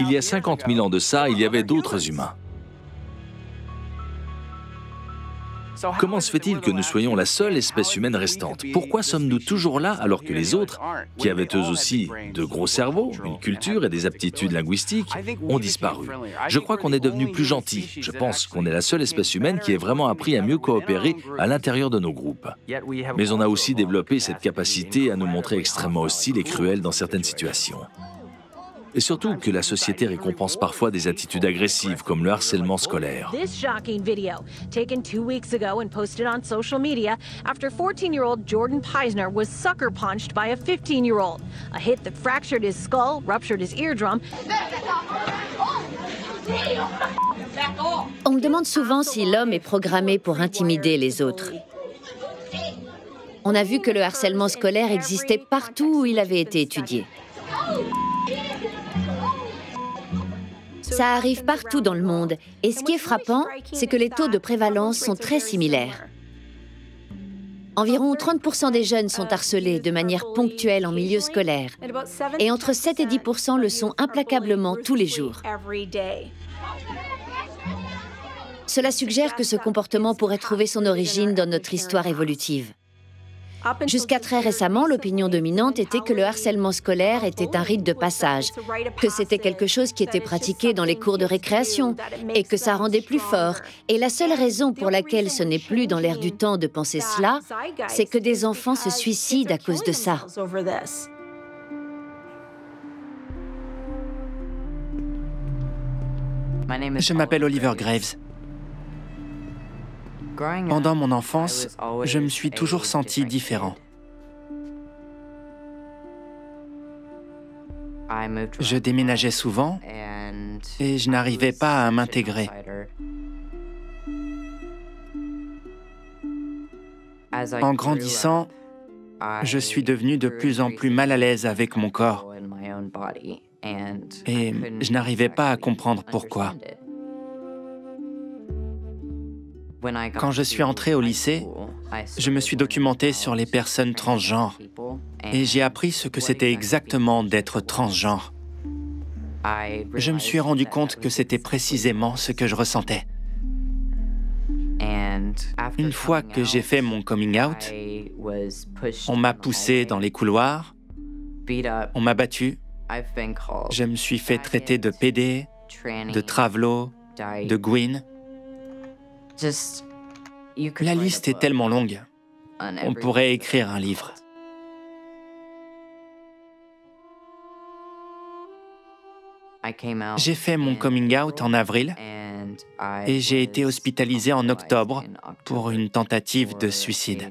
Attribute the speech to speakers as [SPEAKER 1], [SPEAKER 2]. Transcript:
[SPEAKER 1] Il y a 50 000 ans de ça, il y avait d'autres humains. Comment se fait-il que nous soyons la seule espèce humaine restante? Pourquoi sommes-nous toujours là alors que les autres, qui avaient eux aussi de gros cerveaux, une culture et des aptitudes linguistiques, ont disparu Je crois qu'on est devenu plus gentil. Je pense qu'on est la seule espèce humaine qui ait vraiment appris à mieux coopérer à l'intérieur de nos groupes. Mais on a aussi développé cette capacité à nous montrer extrêmement hostiles et cruels dans certaines situations. Et surtout que la société récompense parfois des attitudes agressives comme le harcèlement scolaire.
[SPEAKER 2] This shocking video, taken two weeks ago and posted on social media after 14-year-old Jordan Peisner was sucker punched by a 15-year-old. A hit that fractured his skull, ruptured his eardrum.
[SPEAKER 3] On me demande souvent si l'homme est programmé pour intimider les autres. On a vu que le harcèlement scolaire existait partout où il avait été étudié. Ça arrive partout dans le monde. Et ce qui est frappant, c'est que les taux de prévalence sont très similaires. Environ 30% des jeunes sont harcelés de manière ponctuelle en milieu scolaire. Et entre 7 et 10% le sont implacablement tous les jours. Cela suggère que ce comportement pourrait trouver son origine dans notre histoire évolutive. Jusqu'à très récemment, l'opinion dominante était que le harcèlement scolaire était un rite de passage, que c'était quelque chose qui était pratiqué dans les cours de récréation et que ça rendait plus fort. Et la seule raison pour laquelle ce n'est plus dans l'air du temps de penser cela, c'est que des enfants se suicident à cause de ça.
[SPEAKER 4] Je m'appelle Oliver Graves. Pendant mon enfance, je me suis toujours senti différent. Je déménageais souvent et je n'arrivais pas à m'intégrer. En grandissant, je suis devenu de plus en plus mal à l'aise avec mon corps et je n'arrivais pas à comprendre pourquoi. Quand je suis entré au lycée, je me suis documenté sur les personnes transgenres et j'ai appris ce que c'était exactement d'être transgenre. Je me suis rendu compte que c'était précisément ce que je ressentais. Une fois que j'ai fait mon coming out, on m'a poussé dans les couloirs, on m'a battu, je me suis fait traiter de PD, de travelo, de Gwyn. La liste est tellement longue. On pourrait écrire un livre. J'ai fait mon coming out en avril et j'ai été hospitalisé en octobre pour une tentative de suicide.